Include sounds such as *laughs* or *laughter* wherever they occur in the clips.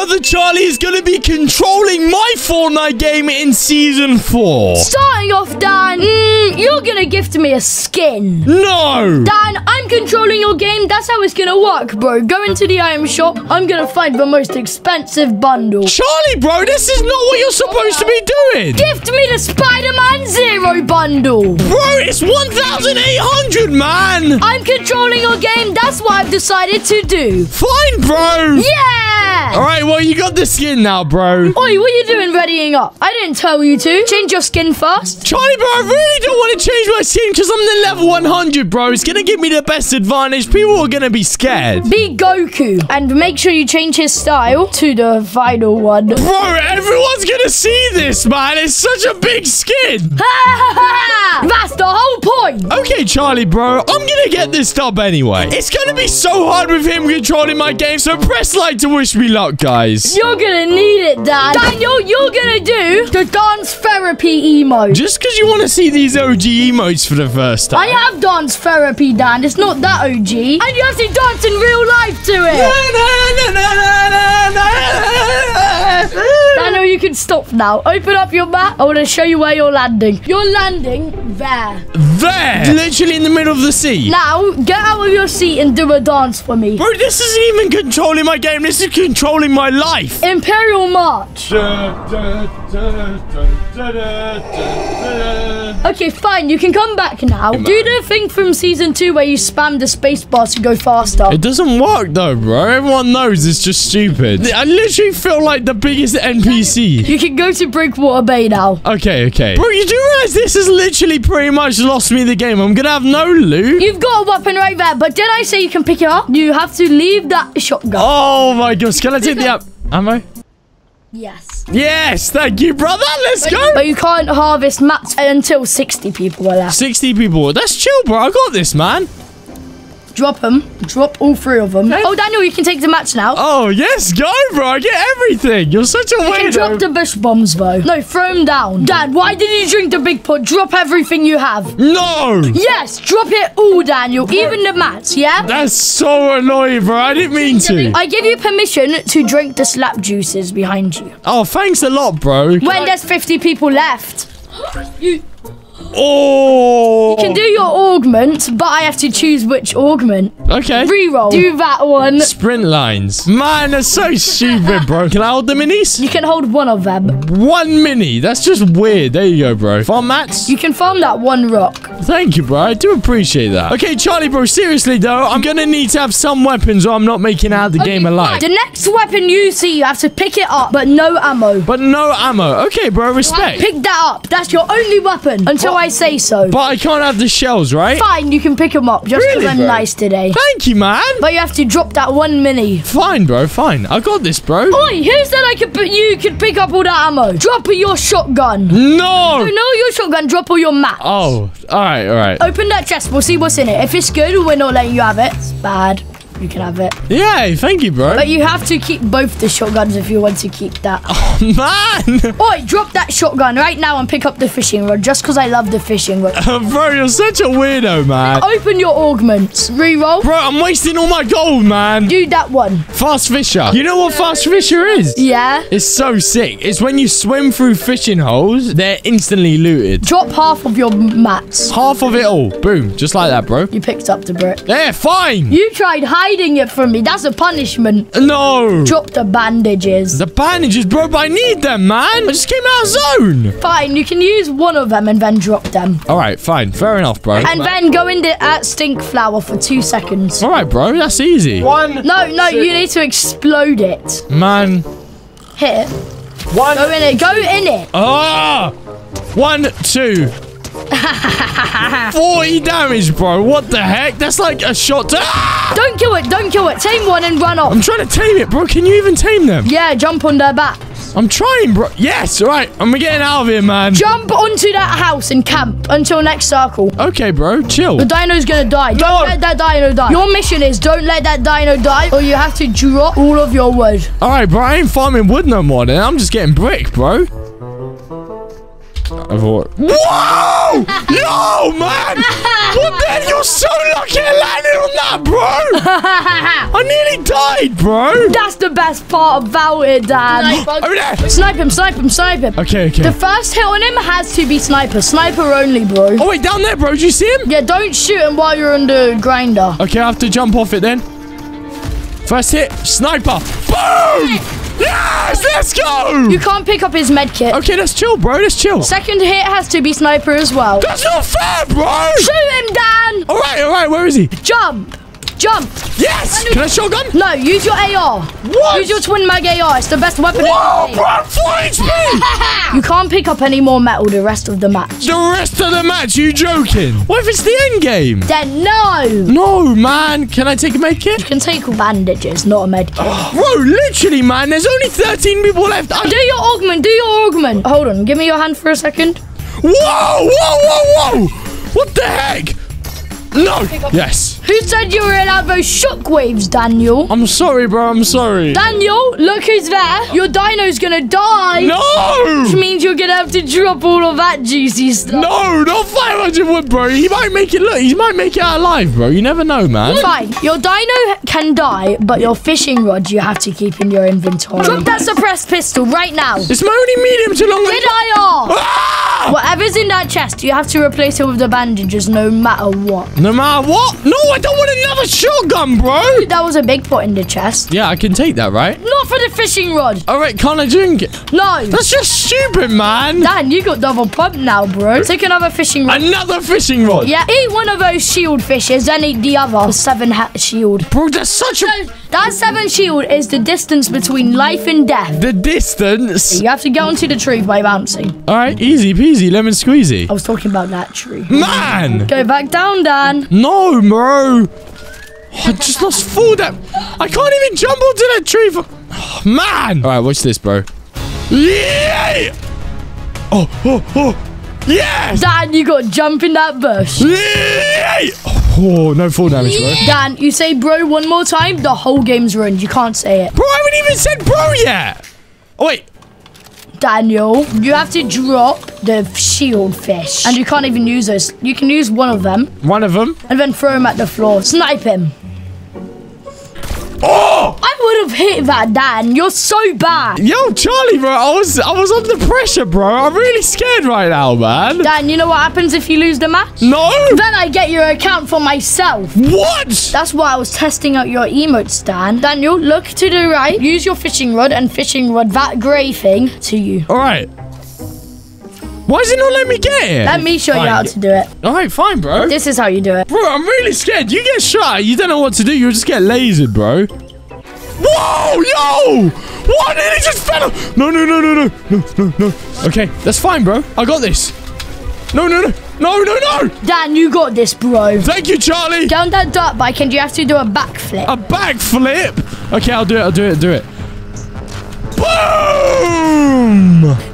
brother Charlie is going to be controlling my Fortnite game in Season 4. Starting off, Dan, mm, you're gonna gift me a skin. No! Dan, I'm controlling your game. That's how it's gonna work, bro. Go into the item shop. I'm gonna find the most expensive bundle. Charlie, bro, this is not what you're supposed to be doing. Gift me the Spider-Man Zero bundle. Bro, it's 1,800, man. I'm controlling your game. That's what I've decided to do. Fine, bro. Yeah! All right, well, you got the skin now, bro. Oi, what are you doing readying up? I didn't tell you to. Change your skin first. Charlie, bro, I really don't want to change my skin because I'm the level 100, bro. It's going to give me the best advantage. People are going to be scared. Be Goku. And make sure you change his style to the final one. Bro, everyone's going to see this, man. It's such a big skin. *laughs* Okay, Charlie, bro, I'm going to get this dub anyway. It's going to be so hard with him controlling my game, so press like to wish me luck, guys. You're gonna need it, Dan. Daniel, you're gonna do the dance therapy emote. Just because you want to see these OG emotes for the first time. I have dance therapy, Dan. It's not that OG. And you have to dance in real life to it. Daniel, oh, you can stop now. Open up your map. I want to show you where you're landing. You're landing there. There! Literally in the middle of the sea. Now, get out of your seat and do a dance for me. Bro, this isn't even controlling my game. This is controlling my life. Imperial March. Okay, fine. You can come back now. Do the thing from season two where you spam the spacebar to go faster. It doesn't work though, bro. Everyone knows it's just stupid. I literally feel like the biggest NPC. You can go to Breakwater Bay now. Okay, okay. Bro, you do realize this has literally pretty much lost me the game. I'm gonna have no loot. You've got a weapon right there, but did I say you can pick it up? You have to leave that shotgun. Oh my gosh, can I take the? Ammo? Yes. Yes, thank you, brother. Let's go. But you can't harvest mats until 60 people are left. 60 people. That's chill, bro. I got this, man. Drop them. Drop all three of them. Oh, Daniel, you can take the mats now. Oh, yes, go, bro. I get everything. You're such a You can drop the bush bombs, though. No, throw them down. Dad, why did you drink the big pot? Drop everything you have. No. Yes, drop it all, Daniel. Even the mats, yeah? That's so annoying, bro. I didn't mean to. I give you permission to drink the slap juices behind you. Oh, thanks a lot, bro. When there's 50 people left. You Oh. You can do your augment, but I have to choose which augment. Okay. Reroll. Do that one. Sprint lines. Man, that's so stupid, bro. Can I hold the minis? You can hold one of them. One mini. That's just weird. There you go, bro. Farm mats? You can farm that one rock. Thank you, bro. I do appreciate that. Okay, Charlie, bro. Seriously, though, I'm gonna need to have some weapons or I'm not making out of the game alive. The next weapon you see, you have to pick it up, but no ammo. But no ammo. Okay, bro. Respect. Pick that up. That's your only weapon until I say so. But I can't have the shells, right? Fine, you can pick them up just because Really, I'm bro? nice today. Thank you, man. But you have to drop that one mini. Fine, bro. Fine. I got this, bro. Oi, who said I could put you could pick up all that ammo? Drop your shotgun. No. No, no, your shotgun. Drop all your mats. Oh, all right, all right. Open that chest. We'll see what's in it. If it's good, we're not letting you have it. It's bad. You can have it. Yay, thank you, bro. But you have to keep both the shotguns if you want to keep that. Oh, man, *laughs* Oi, drop that shotgun right now and pick up the fishing rod just because I love the fishing rod. *laughs* bro, you're such a weirdo, man. Open your augments. Reroll. Bro, I'm wasting all my gold, man. Do that one. Fast Fisher. You know what Fast Fisher is? Yeah. It's so sick. It's when you swim through fishing holes, they're instantly looted. Drop half of your mats. Half of it all. Boom. Just like that, bro. You picked up the brick. Yeah, fine. You tried hiding it from me. That's a punishment. No. Drop the bandages. The bandages, bro, but I need them, man. I just came out of zone. Fine, you can use one of them and then drop them. All right, fine. Fair enough, bro. And then go in the at stink flower for two seconds. All right, bro. That's easy. One. No, no, you need to explode it. Man. Hit. One. Go in it. Go in it. Ah! One, two. *laughs* 40 damage, bro. What the heck? That's like a shot to... Ah! Don't kill it. Don't kill it. Tame one and run off. I'm trying to tame it, bro. Can you even tame them? Yeah, jump on their back. I'm trying, bro. Yes, all right. I'm getting out of here, man. Jump onto that house and camp until next circle. Okay, bro. Chill. The dino's gonna die. Don't let that dino die. Your mission is don't let that dino die, or you have to drop all of your wood. All right, bro. I ain't farming wood no more, then. I'm just getting brick, bro. Avoid. Whoa! Yo, man! What the hell? You're so lucky I landed on that, bro! *laughs* I nearly died, bro! That's the best part about it, Dan. Over there! Snipe him, snipe him, snipe him. Okay, okay. The first hit on him has to be sniper. Sniper only, bro. oh, wait, down there, bro. Do you see him? Yeah, don't shoot him while you're on the grinder. Okay, I have to jump off it then. First hit, sniper. Boom! Yes, let's go! You can't pick up his med kit. Okay, let's chill, bro. Let's chill. Second hit has to be sniper as well. That's not fair, bro! Shoot him, Dan! All right, all right, where is he? Jump! Jump! Yes! Can I shotgun? No, use your AR. What? Use your twin mag AR. It's the best weapon Whoa, in bro, the I'm 4 HP! game. *laughs* You can't pick up any more metal the rest of the match. the rest of the match, you joking? What if it's the end game? Then no! No, man. Can I take a med kit? You can take bandages, not a med kit. *gasps* Bro, literally, man. There's only 13 people left. I- Do your augment, do your augment. Hold on, give me your hand for a second. Whoa, whoa, whoa, whoa! What the heck? No! Yes. Who said you were allowed those shockwaves, Daniel? I'm sorry, bro. I'm sorry. Daniel, look who's there. Your dino's gonna die. No! Which means you're gonna have to drop all of that juicy stuff. No, not 500 wood, bro. He might make it look. He might make it out alive, bro. You never know, man. Fine, your dino can die, but your fishing rod you have to keep in your inventory. Drop that suppressed pistol right now. It's my only medium to long Did. I ask? Ah! Whatever's in that chest, you have to replace it with the bandages no matter what. No matter what? No, I don't want another shotgun, bro. That was a big pot in the chest. Yeah, I can take that, right? Not for the fishing rod. All right, can't I drink it? No. That's just stupid, man. Dan, you got double pump now, bro. Take another fishing rod. Another fishing rod. Yeah, eat one of those shield fishes, then eat the other. Seven ha- shield. Bro, that's such a... That seven shield is the distance between life and death. The distance. You have to get onto the tree by bouncing. All right, easy peasy, lemon squeezy. I was talking about that tree. Man! Go back down, Dan. No, bro. Oh, I just lost full depth. I can't even jump onto that tree for... Oh, man! All right, watch this, bro. Yeah! Oh, oh, oh. Yes! Dan, you got to jump in that bush. Yeah! Oh, no full damage, bro. Dan, you say bro one more time, the whole game's ruined. You can't say it. Bro, I haven't even said bro yet. Oh, wait. Daniel, you have to drop the shield fish. And you can't even use those. You can use one of them One of them. and then throw him at the floor. Snipe him. Oh! I would have hit that, Dan. You're so bad. Yo, Charlie, bro, I was I was under pressure, bro. I'm really scared right now, man. Dan, you know what happens if you lose the match? No! Then I get your account for myself. What? That's why I was testing out your emotes, Dan. Daniel, look to the right. Use your fishing rod and fishing rod that grey thing to you. All right. Why is it not letting me get it? Let me show you how to do it. All right, fine, bro. This is how you do it. Bro, I'm really scared. You get shot, you don't know what to do. You'll just get lasered, bro. Whoa, yo! What? He just fell? off? No, no, no, no, no, no, no, no. Okay, that's fine, bro. I got this. No, no, no, no, no, no. Dan, you got this, bro. Thank you, Charlie. On that dirt bike and you have to do a backflip. A backflip. Okay, I'll do it. I'll do it. I'll do it.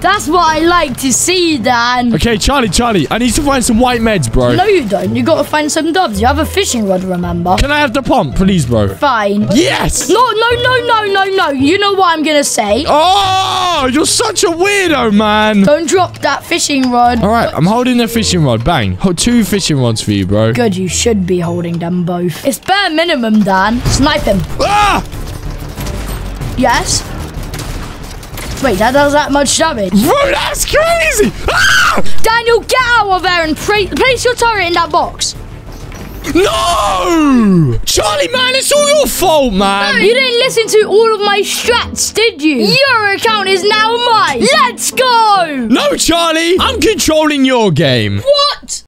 That's what I like to see, Dan. Okay, Charlie, Charlie. I need to find some white meds, bro. No, you don't. You gotta find some dubs. You have a fishing rod, remember? Can I have the pump, please, bro? Fine. Yes! No, no, no, no, no, no. You know what I'm gonna say. Oh, you're such a weirdo, man. Don't drop that fishing rod. All right, I'm holding the fishing rod. Bang. Hold two fishing rods for you, bro. Good, you should be holding them both. It's bare minimum, Dan. Snipe him. Ah! Yes. Wait, that does that much damage. Bro, that's crazy! Ah! Daniel, get out of there and place your turret in that box. No! Charlie, man, it's all your fault, man. You didn't listen to all of my strats, did you? Your account is now mine. Let's go. No, Charlie, I'm controlling your game. What?